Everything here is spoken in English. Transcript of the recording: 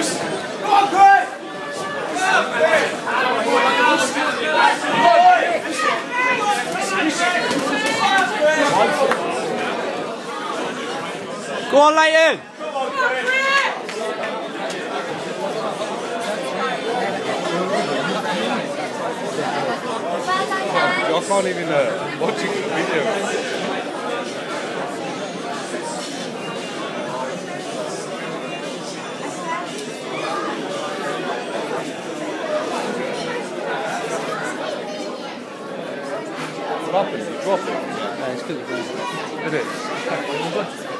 Go on, Leighton. I can't even uh, watch the video. What happened? You drop it? Yeah, uh, it's good. It is.